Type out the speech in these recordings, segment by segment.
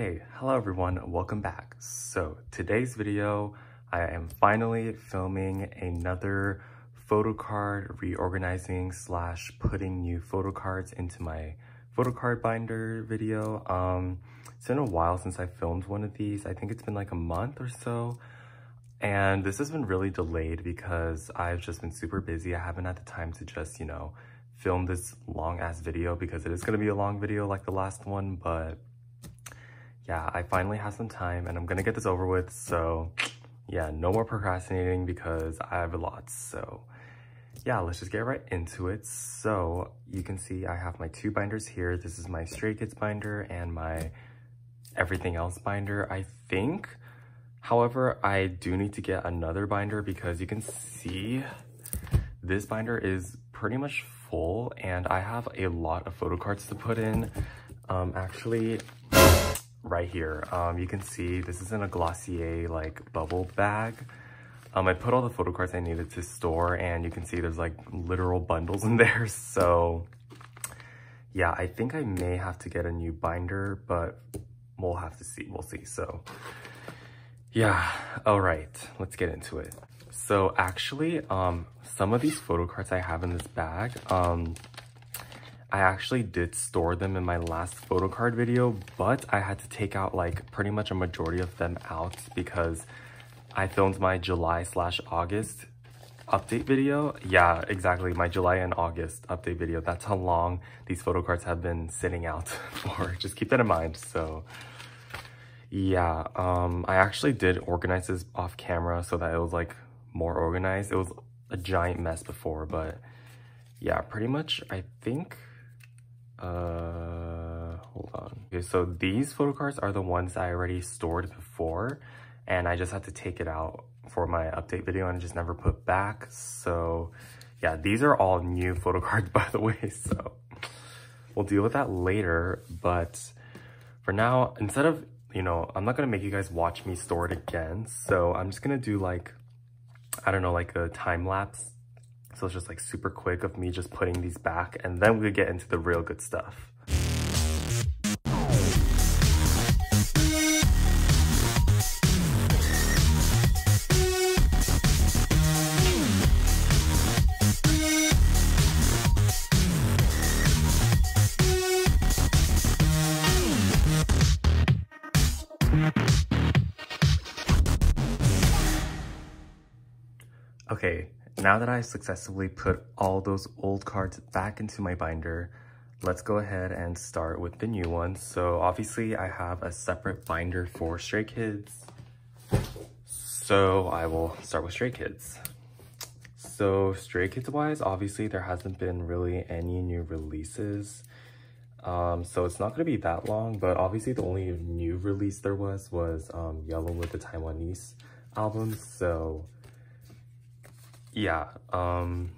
Okay, hello everyone, welcome back. So today's video, I am finally filming another photo card reorganizing slash putting new photo cards into my photo card binder video. Um, it's been a while since I filmed one of these. I think it's been like a month or so. And this has been really delayed because I've just been super busy. I haven't had the time to just, you know, film this long ass video because it is going to be a long video like the last one, but yeah, I finally have some time and I'm gonna get this over with. So yeah, no more procrastinating because I have a lot. So yeah, let's just get right into it. So you can see I have my two binders here. This is my Stray Kids binder and my everything else binder, I think. However, I do need to get another binder because you can see this binder is pretty much full and I have a lot of photo cards to put in. Um, actually, right here. Um, you can see this is in a Glossier like bubble bag. Um, I put all the photo cards I needed to store and you can see there's like literal bundles in there. So yeah, I think I may have to get a new binder, but we'll have to see, we'll see. So yeah, all right, let's get into it. So actually, um, some of these photo cards I have in this bag, um, I actually did store them in my last photo card video, but I had to take out like pretty much a majority of them out because I filmed my July slash August update video. Yeah, exactly, my July and August update video. That's how long these photo cards have been sitting out for. Just keep that in mind. So yeah, um, I actually did organize this off camera so that it was like more organized. It was a giant mess before, but yeah, pretty much I think uh, hold on. Okay, so these photo cards are the ones I already stored before and I just had to take it out for my update video and just never put back. So yeah, these are all new photo cards by the way, so we'll deal with that later. But for now, instead of, you know, I'm not gonna make you guys watch me store it again. So I'm just gonna do like, I don't know, like a time lapse so it's just like super quick of me just putting these back and then we get into the real good stuff. Okay, now that I successfully put all those old cards back into my binder, let's go ahead and start with the new ones. So obviously I have a separate binder for Stray Kids. So I will start with Stray Kids. So Stray Kids wise, obviously there hasn't been really any new releases. Um, so it's not going to be that long, but obviously the only new release there was was um, with the Taiwanese album. So yeah, um,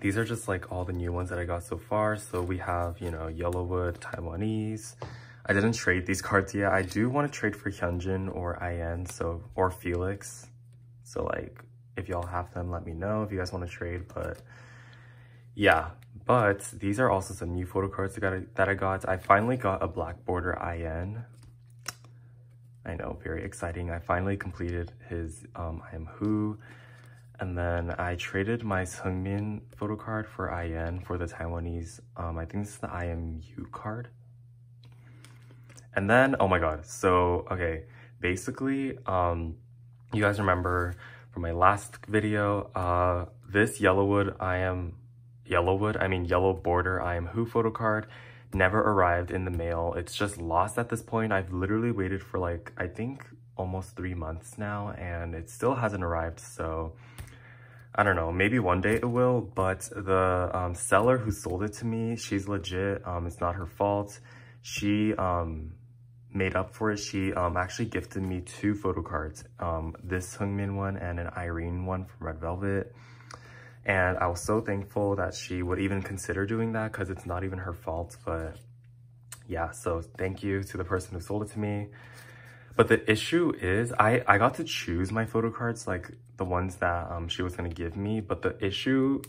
these are just like all the new ones that I got so far. So we have, you know, Yellowwood, Taiwanese. I didn't trade these cards yet. I do want to trade for Hyunjin or IN, so, or Felix. So like, if y'all have them, let me know if you guys want to trade, but yeah. But these are also some new photo cards that I got. I finally got a black border IN. I know, very exciting. I finally completed his um, I Am Who. And then I traded my Seungmin photo card for IN for the Taiwanese, um, I think this is the IMU card. And then, oh my god, so, okay, basically, um, you guys remember from my last video, uh, this Yellowwood I am, Yellowwood, I mean Yellow Border I am Who photo card never arrived in the mail. It's just lost at this point. I've literally waited for like, I think almost three months now and it still hasn't arrived. So I don't know, maybe one day it will, but the um, seller who sold it to me, she's legit. Um, it's not her fault. She um, made up for it. She um, actually gifted me two photo cards, um, this Seungmin one and an Irene one from Red Velvet. And I was so thankful that she would even consider doing that because it's not even her fault. But yeah, so thank you to the person who sold it to me. But the issue is I, I got to choose my photo cards, like the ones that um, she was gonna give me. But the issue,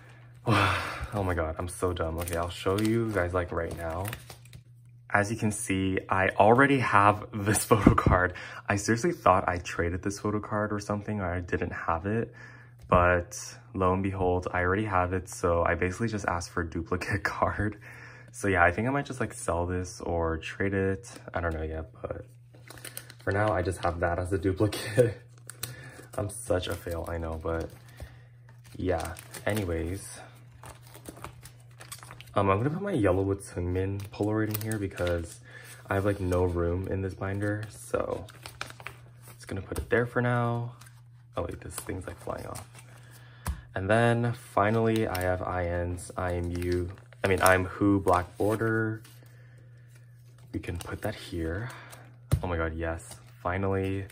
oh my God, I'm so dumb. Okay, I'll show you guys like right now. as you can see, I already have this photo card. I seriously thought I traded this photo card or something, or I didn't have it. But lo and behold, I already have it. So I basically just asked for a duplicate card. So yeah, I think I might just like sell this or trade it. I don't know yet, but for now, I just have that as a duplicate. I'm such a fail, I know, but yeah. Anyways, um, I'm gonna put my Yellowwood Seungmin Polaroid in here because I have like no room in this binder. So just gonna put it there for now. Oh wait, this thing's like flying off. And then finally I have IN's IMU, I mean I'm Who Black Border. We can put that here. Oh my god, yes. Finally.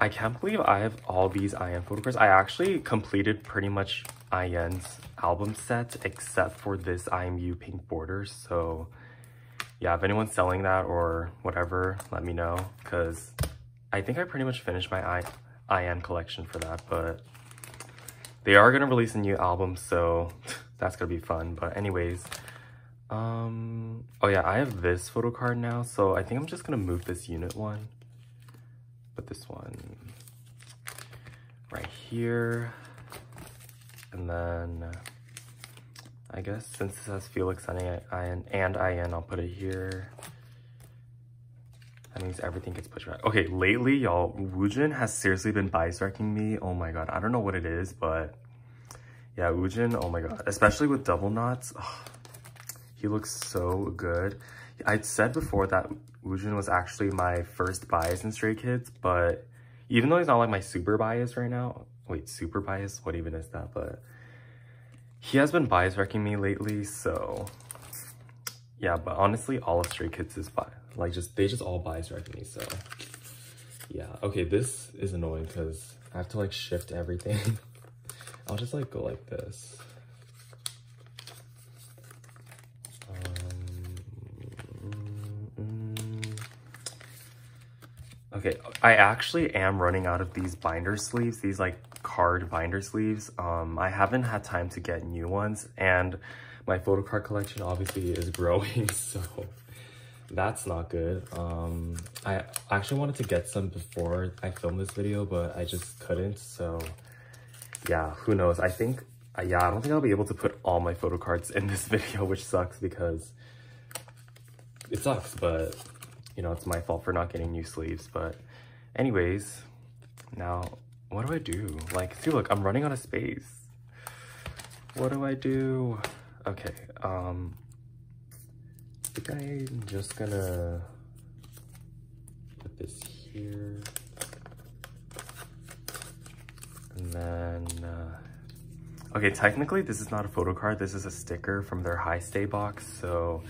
I can't believe I have all these IN photographs. I actually completed pretty much IN's album set except for this IMU pink border. So yeah, if anyone's selling that or whatever, let me know because I think I pretty much finished my I IN collection for that, but they are going to release a new album, so that's going to be fun. But anyways, um, oh yeah, I have this photo card now, so I think I'm just to move this unit one. Put this one right here. And then I guess since this has Felix and IN, and I IN, I'll put it here. That means everything gets pushed back. Okay, lately, y'all, Woojin has seriously been bias wrecking me. Oh my god, I don't know what it is, but yeah, Woojin, oh my god. Especially with double knots, oh, he looks so good. I'd said before that Woojin was actually my first bias in Stray Kids, but even though he's not like my super bias right now, wait, super bias? What even is that? But he has been bias wrecking me lately, so yeah, but honestly, all of Stray Kids is bias. Like, just they just all bias wreck me, so yeah. Okay, this is annoying because I have to like shift everything. I'll just like go like this. Okay, I actually am running out of these binder sleeves, these like card binder sleeves. Um, I haven't had time to get new ones and my photo card collection obviously is growing, so that's not good. Um, I actually wanted to get some before I filmed this video, but I just couldn't, so yeah, who knows. I think, yeah, I don't think I'll be able to put all my photo cards in this video, which sucks because it sucks, but you know, it's my fault for not getting new sleeves. But anyways, now what do I do? Like, see, look, I'm running out of space. What do I do? Okay, um, I think I'm just gonna put this here. And then, uh, okay, technically this is not a photo card. This is a sticker from their Hi-STAY box. So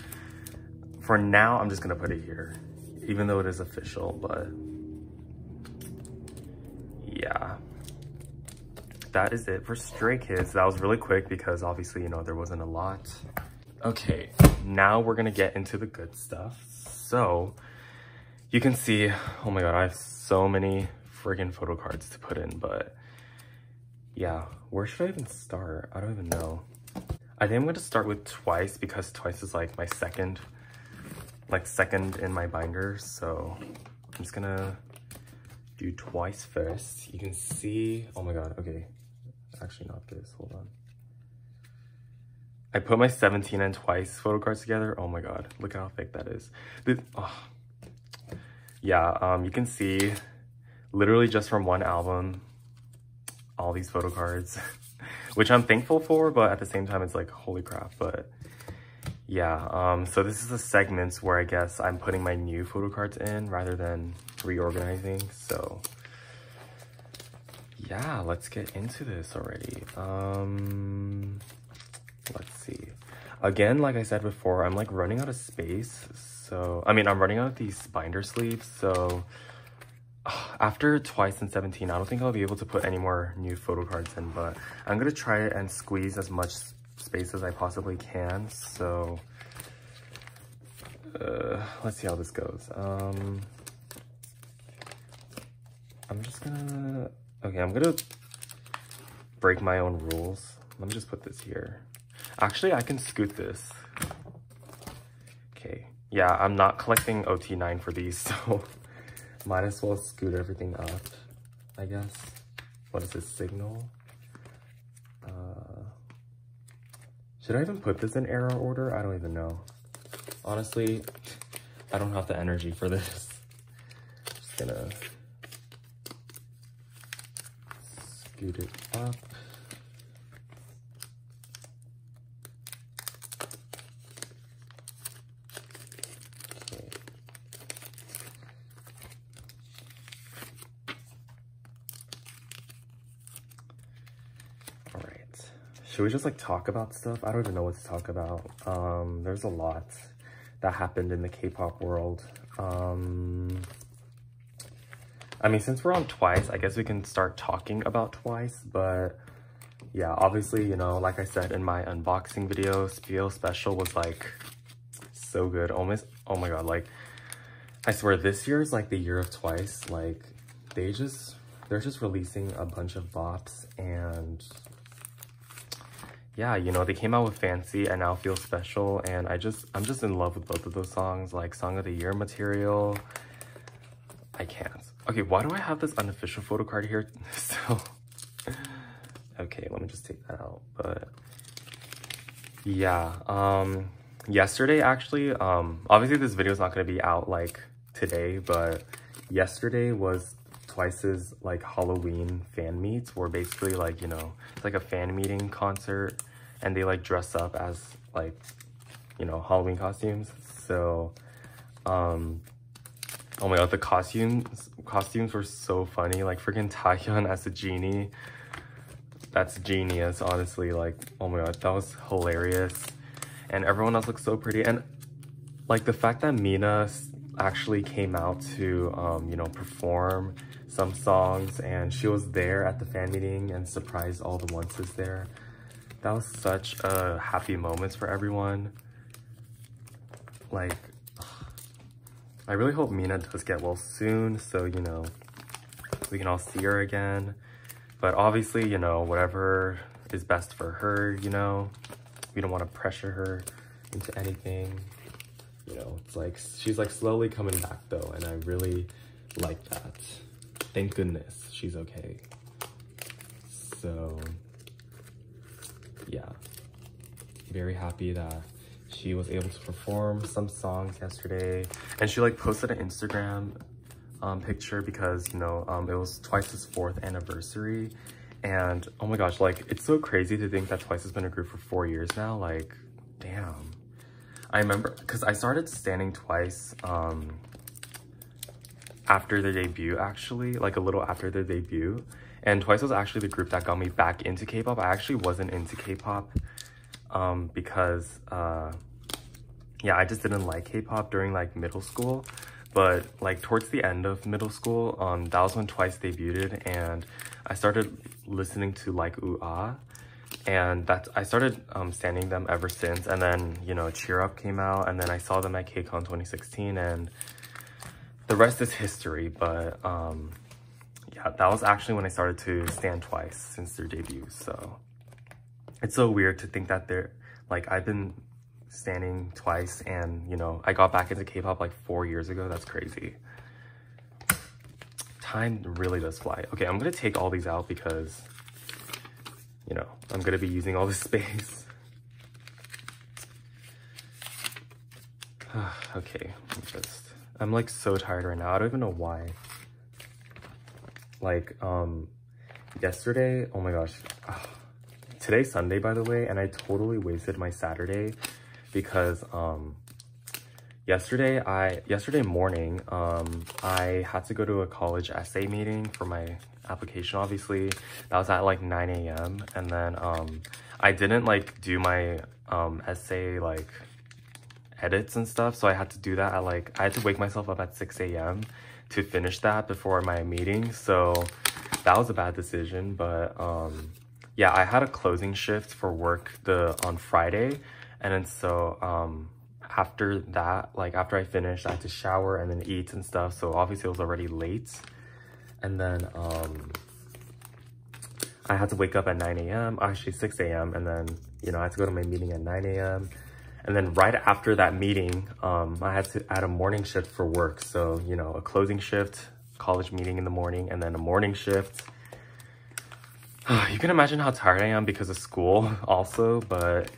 for now, I'm just gonna put it here even though it is official, but yeah. That is it for Stray Kids. That was really quick because obviously, you know, there wasn't a lot. Okay, now we're gonna get into the good stuff. So, you can see, oh my god, I have so many friggin' photo cards to put in, but yeah, where should I even start? I don't even know. I think I'm gonna start with Twice because Twice is like my second like second in my binder. So I'm just gonna do twice first. You can see, oh my God, okay. Actually not this, hold on. I put my 17 and twice photo cards together. Oh my God, look how thick that is. This, oh. Yeah, um, you can see literally just from one album, all these photo cards, which I'm thankful for, but at the same time, it's like, holy crap. But yeah, um, so this is the segments where I guess I'm putting my new photo cards in rather than reorganizing. So yeah, let's get into this already. Um, let's see. Again, like I said before, I'm like running out of space. So, I mean, I'm running out of these binder sleeves. So after twice in 17, I don't think I'll be able to put any more new photo cards in, but I'm going to try and squeeze as much space as I possibly can. So uh, let's see how this goes. Um, I'm just gonna, okay, I'm gonna break my own rules. Let me just put this here. Actually, I can scoot this. Okay, yeah, I'm not collecting OT9 for these, so might as well scoot everything up, I guess. What is this, Signal? Uh, should I even put this in error order? I don't even know. Honestly, I don't have the energy for this. Just gonna scoot it up. Should we just like talk about stuff? I don't even know what to talk about. Um, there's a lot that happened in the K-pop world. Um, I mean, since we're on Twice, I guess we can start talking about Twice, but yeah, obviously, you know, like I said in my unboxing video, Feel Special was like so good. Almost, oh my god, like, I swear this year is like the year of Twice. Like, they just, they're just releasing a bunch of bops and yeah, you know, they came out with Fancy and Now Feel Special, and I just, I'm just in love with both of those songs, like Song of the Year material. I can't. Okay, why do I have this unofficial photo card here? so, okay, let me just take that out, but yeah, um, yesterday actually, um, obviously this video is not going to be out like today, but yesterday was Twice's like Halloween fan meets where basically like, you know, it's like a fan meeting concert and they like dress up as like, you know, Halloween costumes. So, um, oh my god, the costumes, costumes were so funny. Like freaking Dahyun as a genie. That's genius, honestly. Like, oh my god, that was hilarious. And everyone else looks so pretty. And like the fact that Mina actually came out to, um, you know, perform some songs and she was there at the fan meeting and surprised all the onces there. That was such a happy moment for everyone. Like, I really hope Mina does get well soon so, you know, we can all see her again. But obviously, you know, whatever is best for her, you know, we don't want to pressure her into anything. You know, it's like, she's like slowly coming back though, and I really like that. Thank goodness she's okay. So, yeah. Very happy that she was able to perform some songs yesterday. And she like posted an Instagram um, picture because, you know, um, it was Twice's fourth anniversary. And oh my gosh, like it's so crazy to think that Twice has been a group for four years now. Like, damn. I remember, because I started standing Twice um, after their debut actually, like a little after their debut. And Twice was actually the group that got me back into K-pop. I actually wasn't into K-pop um, because, uh, yeah, I just didn't like K-pop during like middle school. But like towards the end of middle school, um, that was when Twice debuted and I started listening to like Ooh Ah. And that's I started um, standing them ever since. And then, you know, Cheer Up came out and then I saw them at KCON 2016 and the rest is history, but um, yeah, that was actually when I started to stand twice since their debut. So it's so weird to think that they're like, I've been standing twice and you know, I got back into K-pop like four years ago. That's crazy. Time really does fly. Okay, I'm gonna take all these out because, you know, I'm gonna be using all this space. okay, just I'm like so tired right now. I don't even know why. Like, um, yesterday, oh my gosh. Ugh. Today's Sunday, by the way, and I totally wasted my Saturday because, um, yesterday, I, yesterday morning, um, I had to go to a college essay meeting for my application, obviously. That was at like 9 a.m. And then, um, I didn't like do my, um, essay, like, edits and stuff. So I had to do that at like, I had to wake myself up at 6 a.m. to finish that before my meeting. So that was a bad decision. But um, yeah, I had a closing shift for work the on Friday. And then so um, after that, like after I finished, I had to shower and then eat and stuff. So obviously it was already late. And then um, I had to wake up at 9 a.m. actually 6 a.m. and then, you know, I had to go to my meeting at 9 a.m. And then right after that meeting, um, I had to add a morning shift for work. So, you know, a closing shift, college meeting in the morning, and then a morning shift. you can imagine how tired I am because of school also, but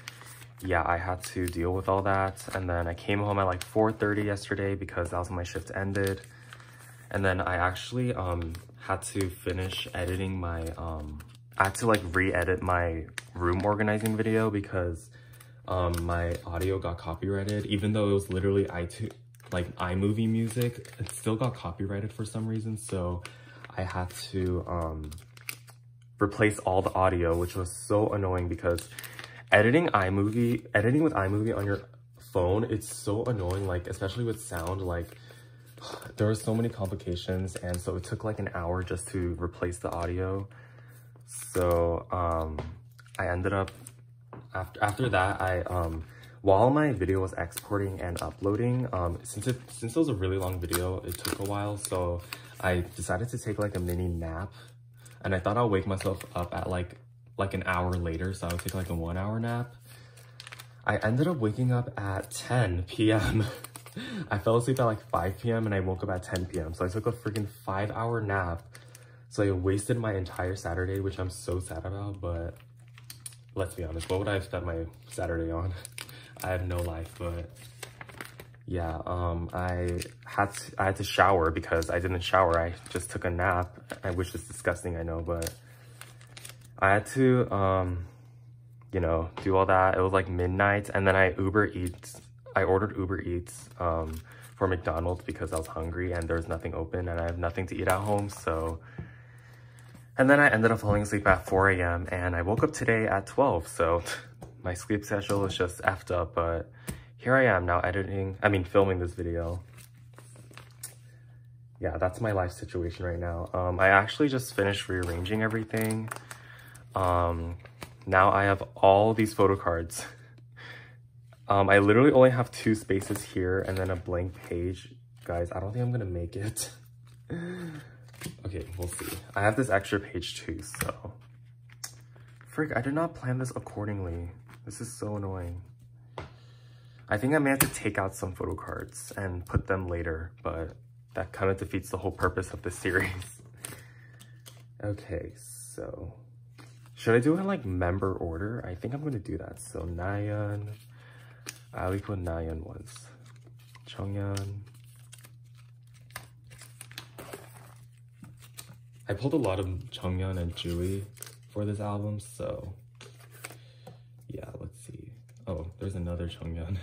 yeah, I had to deal with all that. And then I came home at like 4.30 yesterday because that was when my shift ended. And then I actually um, had to finish editing my, um, I had to like re-edit my room organizing video because um, my audio got copyrighted, even though it was literally iTunes, like iMovie music, it still got copyrighted for some reason. So I had to um, replace all the audio, which was so annoying because editing iMovie, editing with iMovie on your phone, it's so annoying, like, especially with sound, like, there were so many complications, and so it took like an hour just to replace the audio. So, um, I ended up, after, after that, I, um, while my video was exporting and uploading, um, since it, since it was a really long video, it took a while, so I decided to take like a mini nap, and I thought I'll wake myself up at like like an hour later, so I would take like a one hour nap. I ended up waking up at 10 p.m. I fell asleep at like 5 p.m. and I woke up at 10 p.m. So I took a freaking five hour nap. So I wasted my entire Saturday, which I'm so sad about, but let's be honest, what would I have spent my Saturday on? I have no life, but yeah, um, I had to, I had to shower because I didn't shower. I just took a nap, which is disgusting, I know, but I had to, um, you know, do all that. It was like midnight and then I Uber Eats, I ordered Uber Eats um, for McDonald's because I was hungry and there was nothing open and I have nothing to eat at home. So, and then I ended up falling asleep at 4 a.m. and I woke up today at 12. So my sleep schedule is just effed up, but here I am now editing, I mean, filming this video. Yeah, that's my life situation right now. Um, I actually just finished rearranging everything. Um, now I have all these photo cards. Um, I literally only have two spaces here and then a blank page. Guys, I don't think I'm gonna make it. okay, we'll see. I have this extra page too, so. Frick, I did not plan this accordingly. This is so annoying. I think I may have to take out some photo cards and put them later, but that kind of defeats the whole purpose of this series. okay, so should I do it in like member order? I think I'm gonna do that. So Nayeon, I always put Nayeon once. Jeongyeon. I pulled a lot of Jeongyeon and Tzuyu for this album, so yeah, let's see. Oh, there's another Jeongyeon.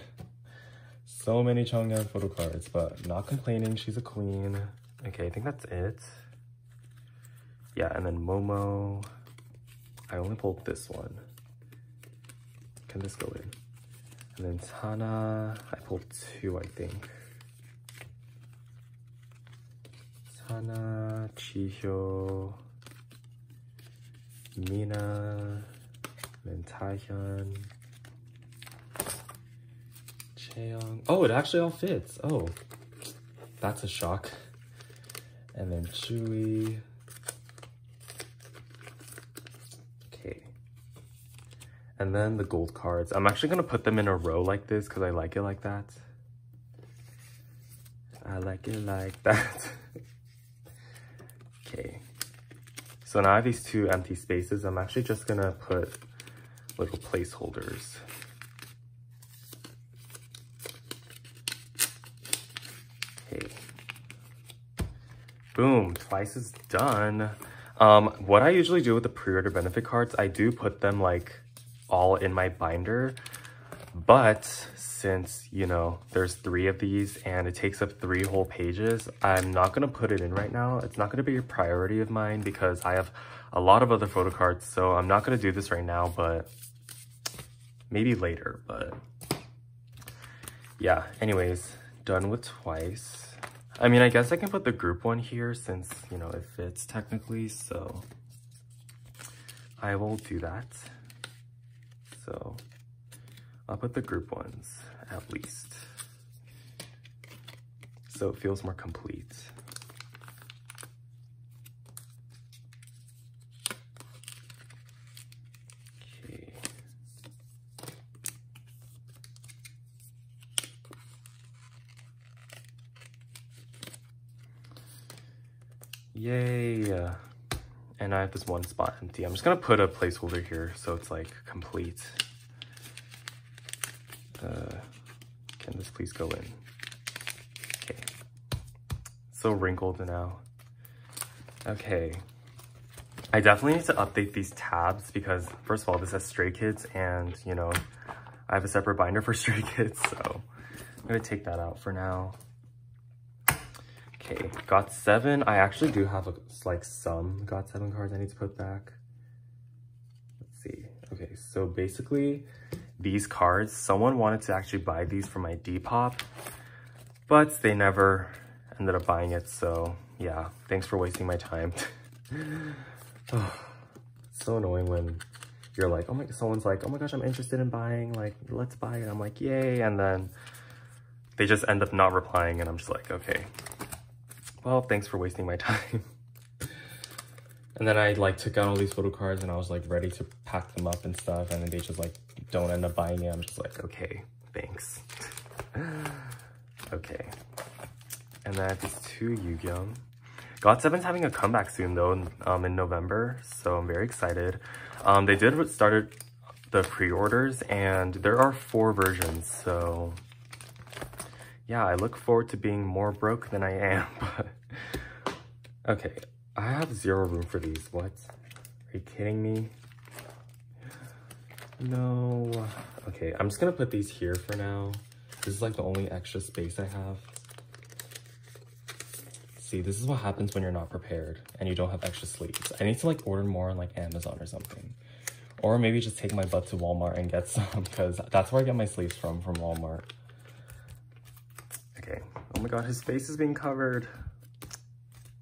so many Jeongyeon photo cards, but not complaining, she's a queen. Okay, I think that's it. Yeah, and then Momo. I only pulled this one. Can this go in? And then Sana, I pulled two, I think. Sana, Jihyo, Mina, then Dahyun, Chaeyoung. Oh, it actually all fits. Oh, that's a shock. And then Tzuyu. Okay. And then the gold cards. I'm actually gonna put them in a row like this because I like it like that. I like it like that. okay. So now I have these two empty spaces. I'm actually just gonna put little placeholders. Okay. Boom, twice is done. Um, what I usually do with the pre-order benefit cards, I do put them like all in my binder. But since, you know, there's three of these and it takes up three whole pages, I'm not going to put it in right now. It's not going to be a priority of mine because I have a lot of other photo cards. So I'm not going to do this right now, but maybe later. But yeah, anyways, done with twice. I mean, I guess I can put the group one here since, you know, it fits technically. So I will do that. So I'll put the group ones at least. So it feels more complete. Okay. Yay! And I have this one spot empty. I'm just gonna put a placeholder here so it's like complete. Uh, can this please go in? Okay. So wrinkled now. Okay. I definitely need to update these tabs because first of all, this has Stray Kids and you know, I have a separate binder for Stray Kids, so I'm gonna take that out for now. Okay, GOT7. I actually do have a, like some GOT7 cards I need to put back. Let's see. Okay, so basically these cards, someone wanted to actually buy these for my Depop, but they never ended up buying it. So yeah, thanks for wasting my time. oh, so annoying when you're like, oh my, someone's like, oh my gosh, I'm interested in buying, like, let's buy it. I'm like, yay. And then they just end up not replying and I'm just like, okay, well, thanks for wasting my time. and then I like took out all these photo cards and I was like ready to pack them up and stuff. And then they just like don't end up buying it. I'm just like, okay, thanks. okay. And then I have these two Yugyeom GOT7's having a comeback soon though, um, in November. So I'm very excited. Um, they did started the pre-orders and there are four versions. So yeah, I look forward to being more broke than I am, but... Okay, I have zero room for these. What? Are you kidding me? No. Okay, I'm just gonna put these here for now. This is like the only extra space I have. See, this is what happens when you're not prepared and you don't have extra sleeves. I need to like order more on like Amazon or something. Or maybe just take my butt to Walmart and get some because that's where I get my sleeves from, from Walmart. Okay. Oh my god, his face is being covered.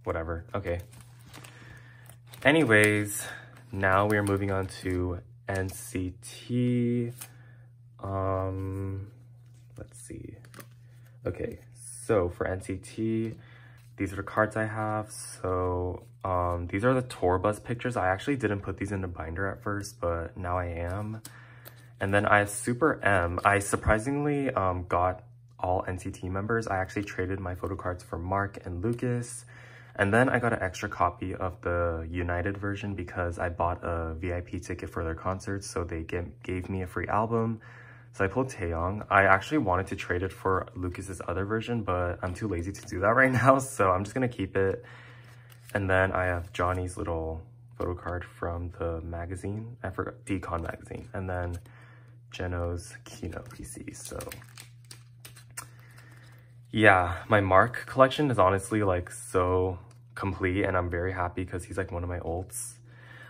Whatever. Okay. Anyways, now we are moving on to NCT. Um, let's see. Okay, so for NCT, these are the cards I have. So um, these are the tour bus pictures. I actually didn't put these in the binder at first, but now I am. And then I have Super M. I surprisingly um, got all NCT members. I actually traded my photo cards for Mark and Lucas. And then I got an extra copy of the United version because I bought a VIP ticket for their concert, So they gave me a free album. So I pulled Taeyong. I actually wanted to trade it for Lucas's other version, but I'm too lazy to do that right now. So I'm just going to keep it. And then I have Johnny's little photo card from the magazine. I forgot, Dicon magazine. And then Jeno's Kino PC. So yeah, my Mark collection is honestly like so complete and I'm very happy because he's like one of my ults.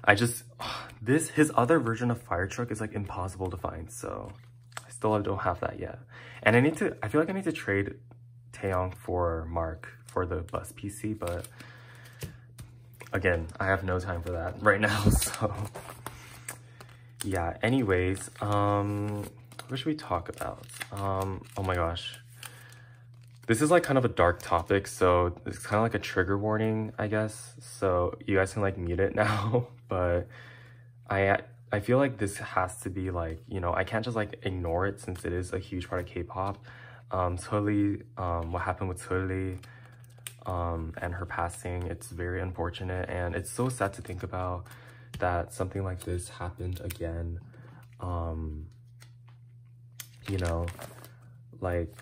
I just, this, his other version of Fire Truck is like impossible to find, so I still don't have that yet. And I need to, I feel like I need to trade Taeyong for Mark for the bus PC, but again, I have no time for that right now, so yeah, anyways, um, what should we talk about? Um, oh my gosh. This is like kind of a dark topic, so it's kind of like a trigger warning, I guess. So you guys can like mute it now, but I I feel like this has to be like, you know, I can't just like ignore it since it is a huge part of K-pop. Um, Sulli, um, what happened with Sulli, um, and her passing, it's very unfortunate and it's so sad to think about that something like this happened again. Um, you know, like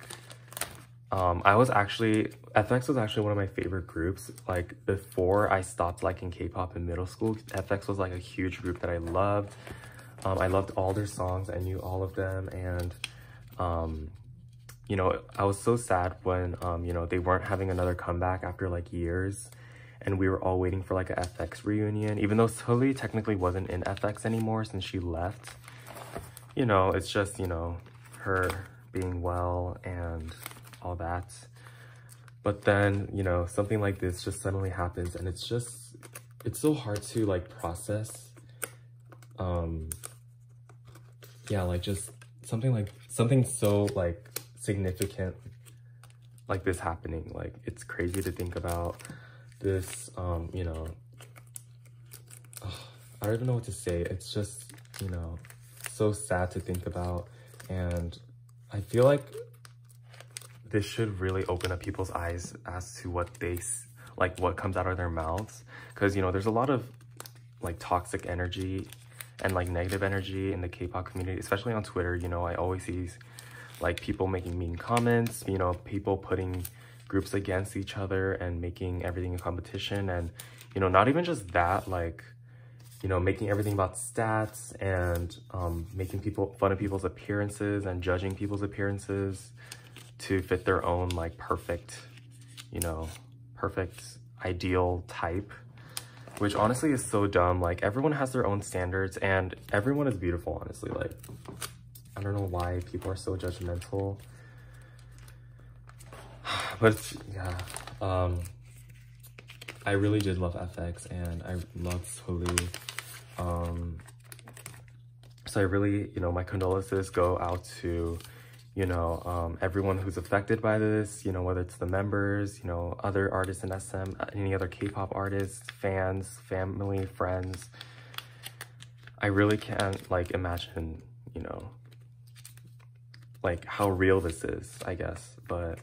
um, I was actually, f(x) was actually one of my favorite groups. Like before I stopped liking K-pop in middle school, f(x) was like a huge group that I loved. Um, I loved all their songs. I knew all of them. And, um, you know, I was so sad when, um, you know, they weren't having another comeback after like years. And we were all waiting for like a f(x) reunion. Even though Sulli technically wasn't in f(x) anymore since she left. You know, it's just, you know, her being well and all that. But then, you know, something like this just suddenly happens and it's just, it's so hard to like process. Um, yeah, like just something like, something so like significant like this happening. Like it's crazy to think about this, um, you know, I don't even know what to say. It's just, you know, so sad to think about. And I feel like this should really open up people's eyes as to what they like what comes out of their mouths. Because you know there's a lot of like toxic energy and like negative energy in the k-pop community especially on twitter. You know i always see like people making mean comments you know people putting groups against each other and making everything a competition. And you know not even just that like you know making everything about stats and um, making people fun of people's appearances and judging people's appearances to fit their own like perfect you know perfect ideal type which honestly is so dumb. Like everyone has their own standards and everyone is beautiful, honestly. Like, I don't know why people are so judgmental. But yeah, um, I really did love f(x) and I love Sulli. Um, so I really, you know, my condolences go out to you know, um, everyone who's affected by this, you know, whether it's the members, you know, other artists in SM, any other K-pop artists, fans, family, friends. I really can't, like, imagine, you know, like, how real this is, I guess, but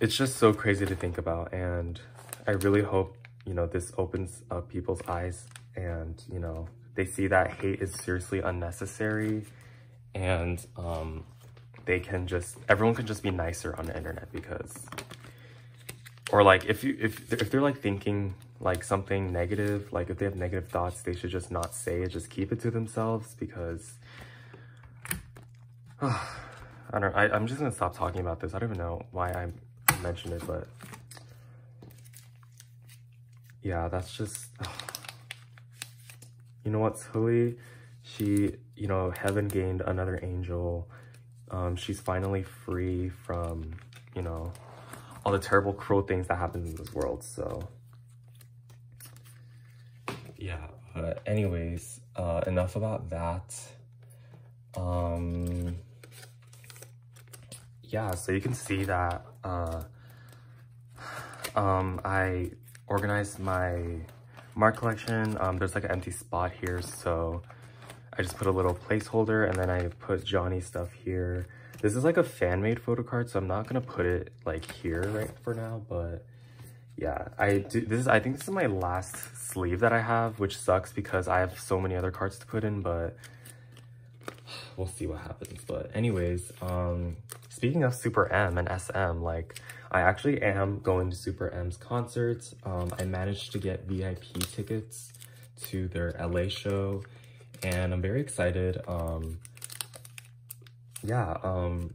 it's just so crazy to think about, and I really hope, you know, this opens up people's eyes and, you know, they see that hate is seriously unnecessary and um, they can just, everyone can just be nicer on the internet because, or like if you, if, if they're like thinking like something negative, like if they have negative thoughts, they should just not say it, just keep it to themselves because, uh, I don't I, I'm just gonna stop talking about this. I don't even know why I mentioned it, but yeah, that's just, uh, you know what, Sulli, she, you know, heaven gained another angel. Um, she's finally free from, you know, all the terrible, cruel things that happen in this world. So, yeah. Anyways, uh, enough about that. Um, yeah, so you can see that uh, um, I organized my mark collection. Um, there's like an empty spot here, so I just put a little placeholder and then I put Johnny stuff here. This is like a fan-made photo card, so I'm not gonna put it like here right for now, but yeah, I do this is I think this is my last sleeve that I have, which sucks because I have so many other cards to put in, but we'll see what happens. But anyways, um speaking of Super M and SM, like I actually am going to Super M's concerts. Um I managed to get VIP tickets to their LA show and I'm very excited. Um, yeah, um,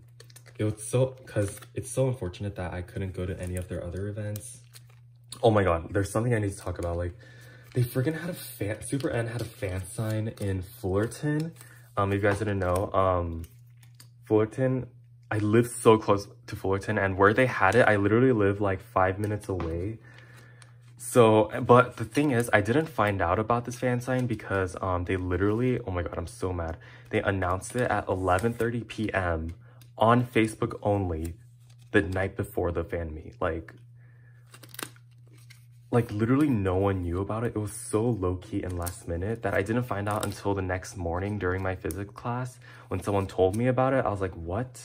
it was so, cause it's so unfortunate that I couldn't go to any of their other events. Oh my God, there's something I need to talk about. Like, they freaking had a fan, Super M had a fan sign in Fullerton. Um, if you guys didn't know, um, Fullerton, I live so close to Fullerton and where they had it, I literally live like five minutes away. So, but the thing is, I didn't find out about this fan sign because um, they literally, oh my god, I'm so mad. They announced it at 11.30 p.m. on Facebook only the night before the fan meet. Like, like literally no one knew about it. It was so low-key and last minute that I didn't find out until the next morning during my physics class. When someone told me about it, I was like, what?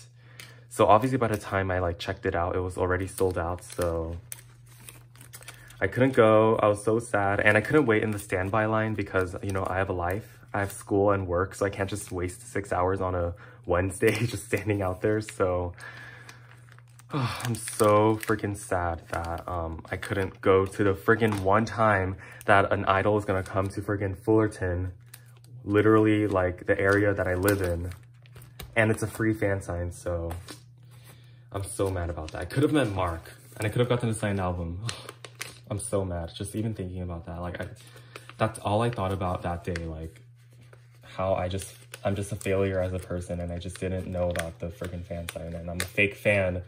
So obviously by the time I like checked it out, it was already sold out. So I couldn't go. I was so sad. And I couldn't wait in the standby line because, you know, I have a life. I have school and work, so I can't just waste six hours on a Wednesday just standing out there. So oh, I'm so freaking sad that um, I couldn't go to the freaking one time that an idol is going to come to freaking Fullerton, literally like the area that I live in. And it's a free fan sign, so I'm so mad about that. I could have met Mark and I could have gotten a signed album. I'm so mad just even thinking about that. Like I, that's all I thought about that day. Like how I just, I'm just a failure as a person and I just didn't know about the freaking fan sign and I'm a fake fan.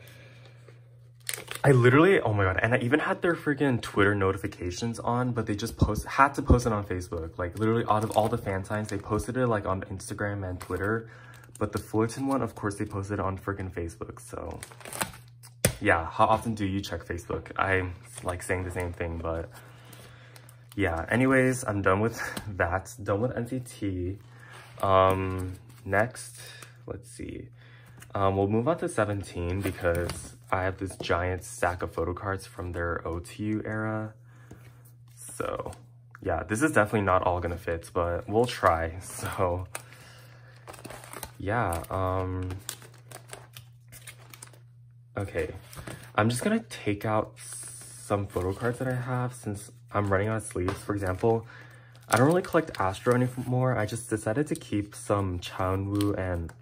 I literally, oh my god, and I even had their freaking Twitter notifications on, but they just post had to post it on Facebook. Like literally out of all the fan signs, they posted it like on Instagram and Twitter. But the Fullerton one, of course, they posted it on freaking Facebook. So yeah, how often do you check Facebook? I'm like saying the same thing, but yeah. Anyways, I'm done with that. Done with NCT. Um, next, let's see. Um, we'll move on to 17 because I have this giant stack of photo cards from their OTU era. So yeah, this is definitely not all gonna fit, but we'll try. So yeah, um, okay. I'm just gonna take out some photo cards that I have since I'm running out of sleeves. For example, I don't really collect Astro anymore. I just decided to keep some Cha Eunwoo and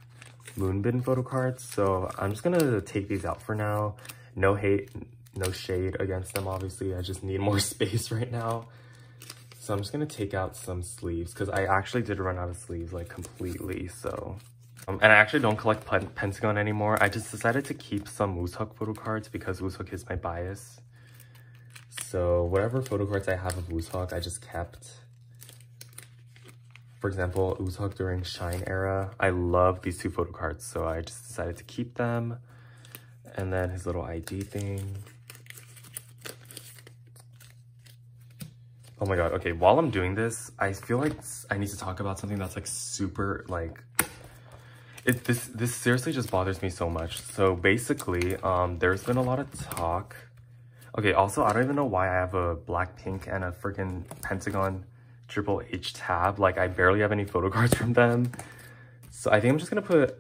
Moonbin photo cards. So I'm just gonna take these out for now. No hate, no shade against them, obviously. I just need more space right now. So I'm just gonna take out some sleeves because I actually did run out of sleeves like completely, so. Um, and I actually don't collect Pentagon anymore. I just decided to keep some Wooseok photo cards because Wooseok is my bias. So whatever photo cards I have of Wooseok, I just kept. For example, Wooseok during Shine era. I love these two photo cards, so I just decided to keep them. And then his little ID thing. Oh my god, okay, while I'm doing this, I feel like I need to talk about something that's like super like it this this seriously just bothers me so much. So basically, um there's been a lot of talk. Okay, also I don't even know why I have a Blackpink and a freaking Pentagon Triple H tab. Like I barely have any photo cards from them. So I think I'm just gonna put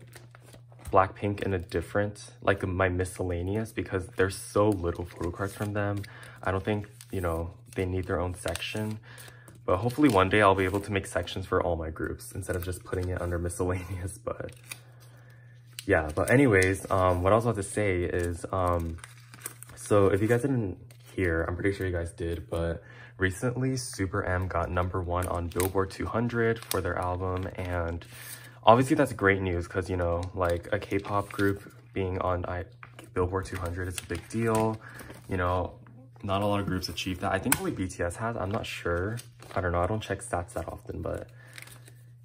Blackpink in a different, like my miscellaneous because there's so little photo cards from them. I don't think, you know, they need their own section. But hopefully one day I'll be able to make sections for all my groups instead of just putting it under miscellaneous. But yeah, but anyways, um, what I was about to say is, um, so if you guys didn't hear, I'm pretty sure you guys did, but recently Super M got number one on Billboard 200 for their album. And obviously that's great news because, you know, like a K-pop group being on I Billboard 200 is a big deal. You know, not a lot of groups achieve that. I think only BTS has. I'm not sure. I don't know. I don't check stats that often, but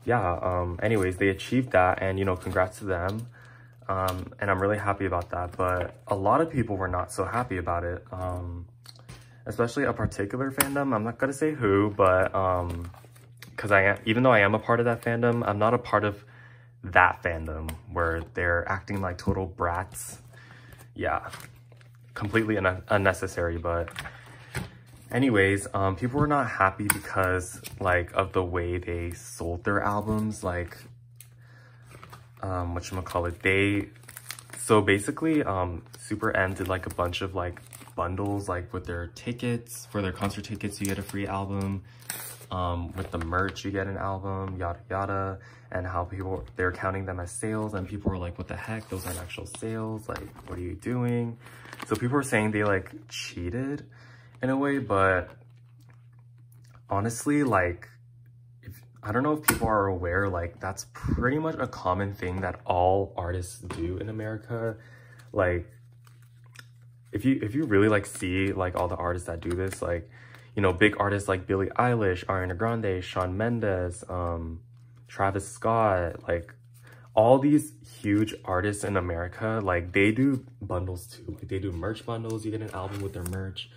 yeah. Um, anyways, they achieved that, and you know, congrats to them. Um, and I'm really happy about that. But a lot of people were not so happy about it. Um, especially a particular fandom. I'm not gonna say who, but um, because I am, even though I am a part of that fandom, I'm not a part of that fandom where they're acting like total brats. Yeah, completely un unnecessary, but anyways, um, people were not happy because like of the way they sold their albums, like, um, whatchamacallit, they, so basically, um, Super M did like a bunch of like bundles, like with their tickets, for their concert tickets, you get a free album, um, with the merch, you get an album, yada yada, and how people, they're counting them as sales, and people were like, what the heck, those aren't actual sales, like, what are you doing? So people were saying they like cheated in a way, but honestly, like, if, I don't know if people are aware, like, that's pretty much a common thing that all artists do in America. Like, if you if you really like see like all the artists that do this, like, you know, big artists like Billie Eilish, Ariana Grande, Shawn Mendes, um, Travis Scott, like all these huge artists in America, like they do bundles too. Like they do merch bundles. You get an album with their merch,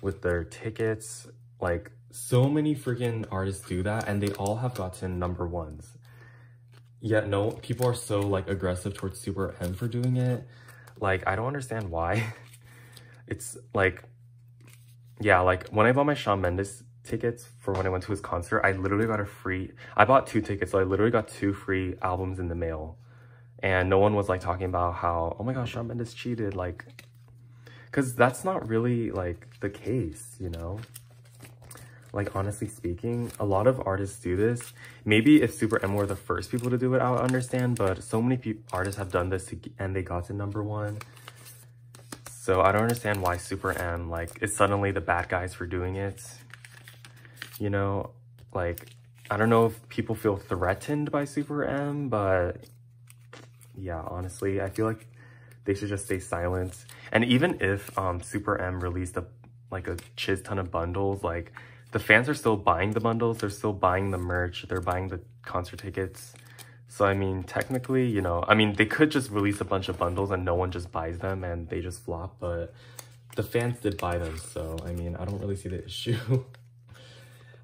with their tickets. Like so many freaking artists do that and they all have gotten number ones. Yet no, people are so like aggressive towards Super M for doing it. Like I don't understand why. it's like, yeah, like when I bought my Shawn Mendes tickets for when I went to his concert, I literally got a free, I bought two tickets, so I literally got two free albums in the mail. And no one was like talking about how, oh my gosh, Shawn Mendes cheated, like, because that's not really like the case, you know? Like, honestly speaking, a lot of artists do this. Maybe if Super M were the first people to do it, I would understand, but so many artists have done this and they got to number one. So I don't understand why Super M, like, is suddenly the bad guys for doing it you know, like, I don't know if people feel threatened by Super M, but yeah, honestly, I feel like they should just stay silent. And even if um, Super M released a like a chiz ton of bundles, like the fans are still buying the bundles, they're still buying the merch, they're buying the concert tickets. So I mean, technically, you know, I mean, they could just release a bunch of bundles and no one just buys them and they just flop, but the fans did buy them. So I mean, I don't really see the issue.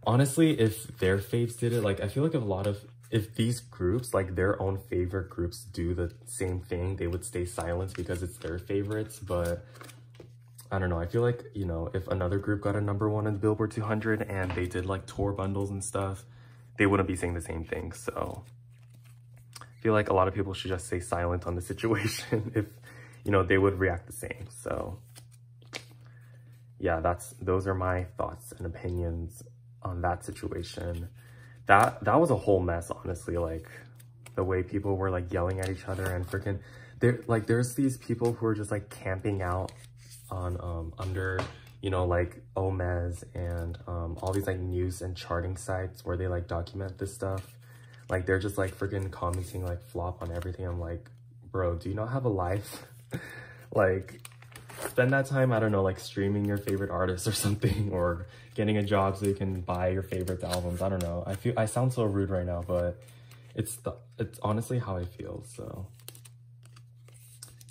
Honestly, if their faves did it, like I feel like if a lot of if these groups, like their own favorite groups do the same thing, they would stay silent because it's their favorites. But I don't know. I feel like, you know, if another group got a number one in the Billboard 200 and they did like tour bundles and stuff, they wouldn't be saying the same thing. So I feel like a lot of people should just stay silent on the situation if, you know, they would react the same. So yeah, that's, those are my thoughts and opinions on that situation. That that was a whole mess, honestly. Like the way people were like yelling at each other and freaking there like there's these people who are just like camping out on um under you know like Omes and um all these like news and charting sites where they like document this stuff. Like they're just like freaking commenting like flop on everything. I'm like bro do you not have a life? Like spend that time, I don't know, like streaming your favorite artists or something, or getting a job so you can buy your favorite albums. I don't know. I feel I sound so rude right now, but it's the it's honestly how I feel. So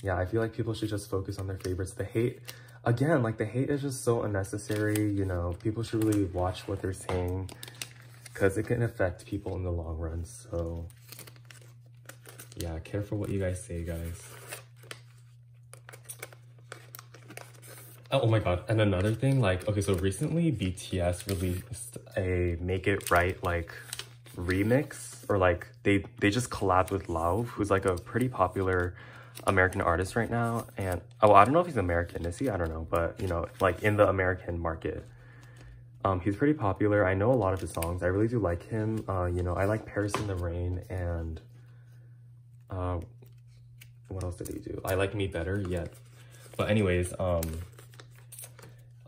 yeah, I feel like people should just focus on their favorites. The hate, again, like the hate is just so unnecessary. You know, people should really watch what they're saying because it can affect people in the long run. So yeah, careful what you guys say, guys. Oh my god, and another thing, like, okay, so recently BTS released a Make It Right, like, remix, or like, they, they just collabed with Lauv, who's like a pretty popular American artist right now, and, oh, I don't know if he's American, is he? I don't know, but, you know, like, in the American market. Um, he's pretty popular, I know a lot of his songs, I really do like him, uh, you know, I like Paris in the Rain, and, uh, what else did he do? I like Me Better, yet. But anyways, um,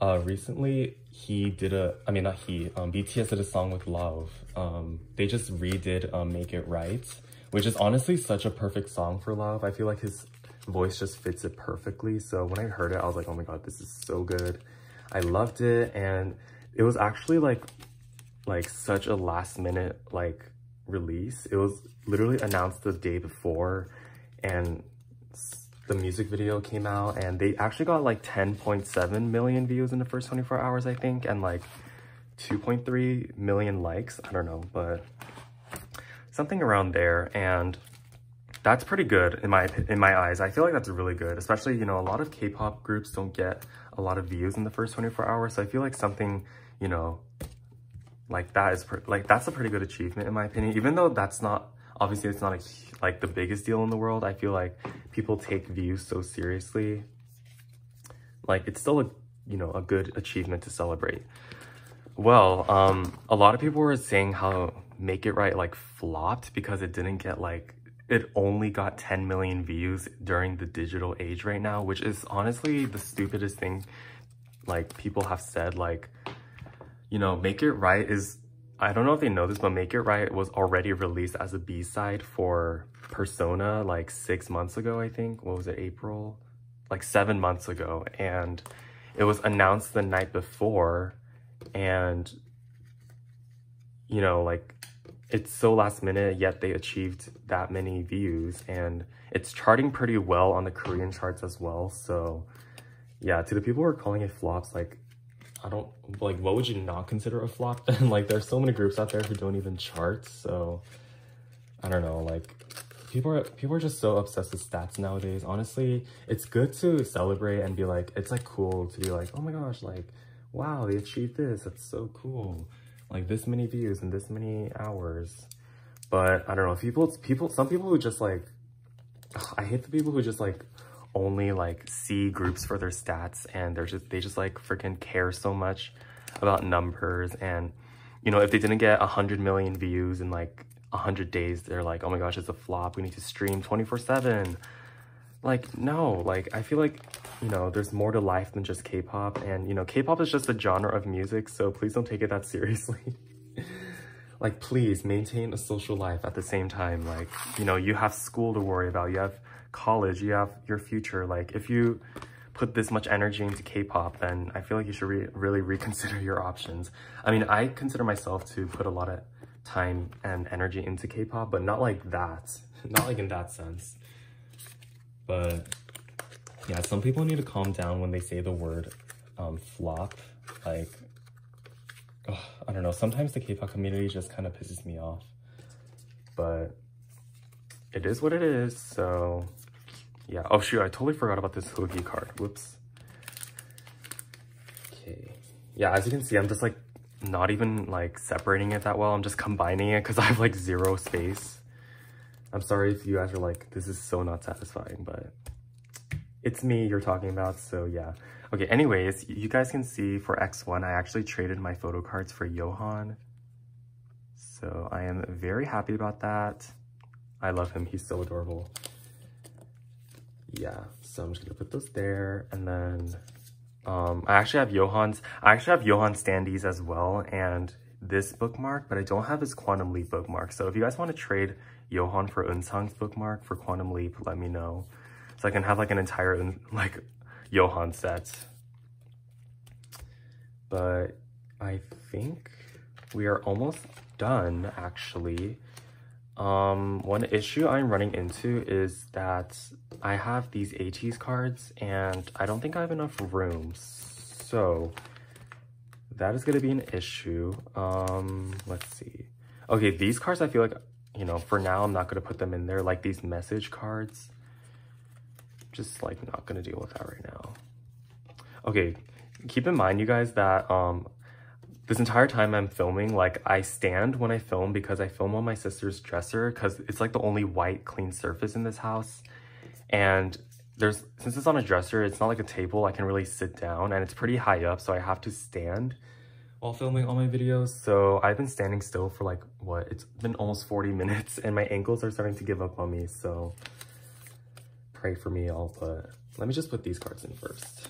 uh, recently, he did a, I mean, not he, um, BTS did a song with Lauv. Um, they just redid um, Make It Right, which is honestly such a perfect song for Lauv. I feel like his voice just fits it perfectly. So when I heard it, I was like, oh my god, this is so good. I loved it, and it was actually like, like such a last minute like release. It was literally announced the day before, and the music video came out and they actually got like 10.7 million views in the first 24 hours, I think, and like 2.3 million likes. I don't know, but something around there. And that's pretty good in my in my eyes. I feel like that's really good, especially, you know, a lot of K-pop groups don't get a lot of views in the first 24 hours. So I feel like something, you know, like that is like that's a pretty good achievement in my opinion, even though that's not obviously it's not a, like the biggest deal in the world. I feel like people take views so seriously. Like it's still a, you know, a good achievement to celebrate. Well, um, a lot of people were saying how Make It Right like flopped because it didn't get like, it only got 10 million views during the digital age right now, which is honestly the stupidest thing like people have said like, you know, Make It Right is I don't know if they know this, but Make It Right was already released as a B-side for Persona like six months ago, I think. What was it, April? Like seven months ago. And it was announced the night before. And, you know, like it's so last minute, yet they achieved that many views. And it's charting pretty well on the Korean charts as well. So yeah, to the people who are calling it flops, like I don't, like, what would you not consider a flop? then? like, there's so many groups out there who don't even chart, so I don't know, like, people are, people are just so obsessed with stats nowadays. Honestly, it's good to celebrate and be like, it's like cool to be like, oh my gosh, like, wow, they achieved this, that's so cool. Like, this many views in this many hours. But I don't know, people, people, some people who just like, ugh, I hate the people who just like only like see groups for their stats and they're just they just like freaking care so much about numbers. And you know if they didn't get 100 million views in like 100 days they're like oh my gosh it's a flop. We need to stream 24 7 like no. Like i feel like you know there's more to life than just k-pop. And you know k-pop is just a genre of music so please don't take it that seriously. Like please maintain a social life at the same time. Like you know you have school to worry about. You have college, you have your future. Like if you put this much energy into K-pop, then I feel like you should re really reconsider your options. I mean, I consider myself to put a lot of time and energy into K-pop, but not like that. Not like in that sense. But yeah, some people need to calm down when they say the word um, flop. Like, oh, I don't know. Sometimes the K-pop community just kind of pisses me off. but it is what it is. So yeah. Oh shoot, I totally forgot about this Hoogie card. Whoops. Okay. Yeah, as you can see, I'm just like not even like separating it that well. I'm just combining it because I have like zero space. I'm sorry if you guys are like, this is so not satisfying, but it's me you're talking about, so yeah. Okay, anyways, you guys can see for X1, I actually traded my photo cards for Yohan. So I am very happy about that. I love him, he's so adorable. Yeah, so I'm just gonna put those there, and then um, I actually have Yohan's, I actually have Yohan standees as well, and this bookmark, but I don't have his Quantum Leap bookmark. So if you guys want to trade Yohan for Eunsang's bookmark for Quantum Leap, let me know. So I can have like an entire like Yohan set. But I think we are almost done actually. Um, one issue I'm running into is that I have these ATEEZ cards and I don't think I have enough room. So that is going to be an issue. Um, let's see. Okay, these cards I feel like, you know, for now I'm not going to put them in there. Like these message cards. Just like not going to deal with that right now. Okay, keep in mind you guys that um, this entire time I'm filming, like I stand when I film because I film on my sister's dresser because it's like the only white clean surface in this house. And there's, since it's on a dresser, it's not like a table, I can really sit down and it's pretty high up. So I have to stand while filming all my videos. So I've been standing still for like, what, it's been almost 40 minutes and my ankles are starting to give up on me. So pray for me, I'll put, let me just put these cards in first.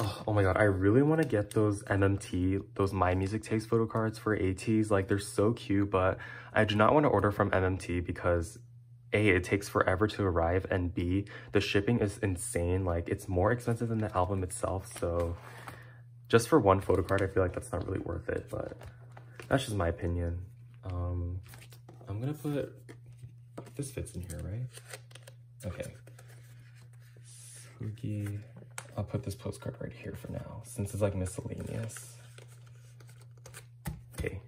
Oh, oh, my god, I really want to get those MMT, those My Music Taste photo cards for ATEEZ. Like, they're so cute, but I do not want to order from MMT because A, it takes forever to arrive, and B, the shipping is insane. Like, it's more expensive than the album itself, so just for one photo card, I feel like that's not really worth it, but that's just my opinion. Um, I'm gonna put, this fits in here, right? Okay. Sugi. I'll put this postcard right here for now, since it's like miscellaneous. Okay.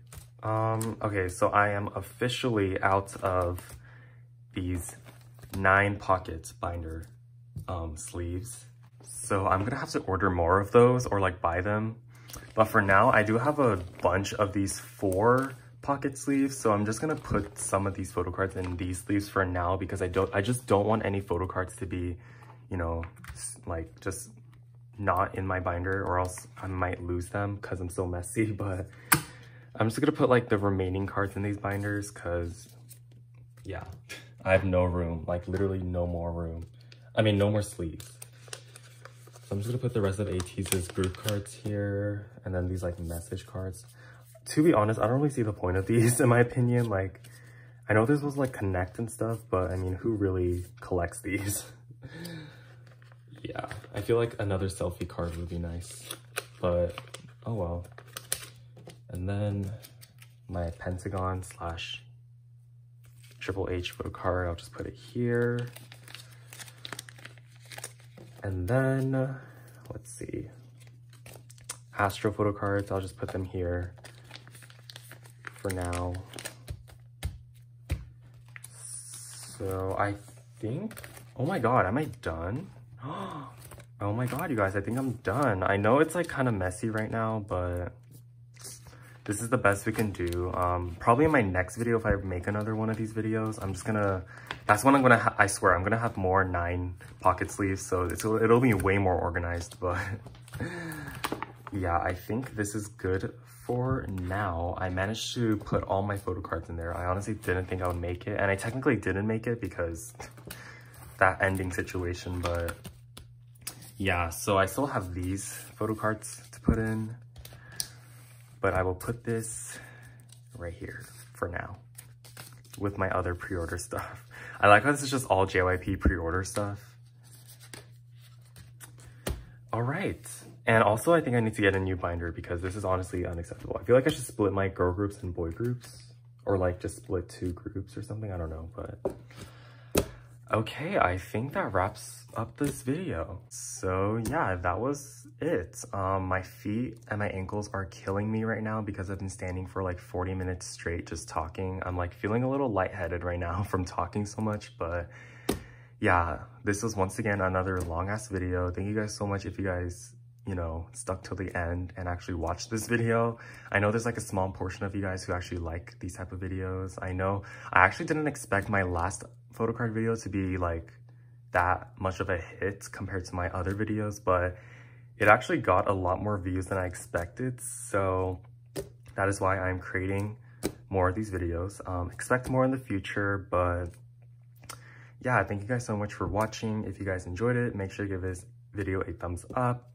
Um, okay, so I am officially out of these nine pockets binder um, sleeves. So I'm gonna have to order more of those or like buy them. But for now, I do have a bunch of these four pocket sleeves. So I'm just gonna put some of these photo cards in these sleeves for now because I don't, I just don't want any photo cards to be, you know, like just not in my binder or else I might lose them because I'm so messy. But I'm just gonna put like the remaining cards in these binders because yeah, I have no room, like literally no more room. I mean, no more sleeves. So I'm just gonna put the rest of ATEEZ's group cards here and then these like message cards. To be honest, I don't really see the point of these in my opinion. Like, I know this was like connect and stuff, but I mean, who really collects these? yeah, I feel like another selfie card would be nice, but oh well. And then my Pentagon slash Triple H photo card, I'll just put it here. And then, let's see, Astro photo cards, I'll just put them here for now. So I think, oh my god, am I done? Oh my god, you guys, I think I'm done. I know it's like kind of messy right now, but this is the best we can do. Um, probably in my next video, if I make another one of these videos, I'm just gonna, that's when I'm gonna, I swear, I'm gonna have more nine pocket sleeves, so it's, it'll be way more organized, but yeah, I think this is good for now. I managed to put all my photo cards in there. I honestly didn't think I would make it, and I technically didn't make it because that ending situation, but yeah, so I still have these photo cards to put in, but I will put this right here for now with my other pre-order stuff. I like how this is just all JYP pre-order stuff. All right. And also I think I need to get a new binder because this is honestly unacceptable. I feel like I should split my girl groups and boy groups or like just split two groups or something. I don't know, but Okay, I think that wraps up this video. So yeah, that was it. Um, my feet and my ankles are killing me right now because I've been standing for like 40 minutes straight just talking. I'm like feeling a little lightheaded right now from talking so much, but yeah, this was once again another long ass video. Thank you guys so much if you guys you know, stuck till the end and actually watched this video. I know there's like a small portion of you guys who actually like these type of videos. I know I actually didn't expect my last photocard video to be like that much of a hit compared to my other videos, but it actually got a lot more views than I expected. So that is why I'm creating more of these videos. Um, expect more in the future, but yeah, thank you guys so much for watching. If you guys enjoyed it, make sure to give this video a thumbs up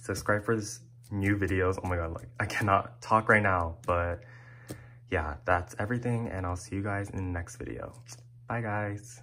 subscribe for this new videos. Oh my god, like I cannot talk right now, but yeah, that's everything and I'll see you guys in the next video. Bye guys.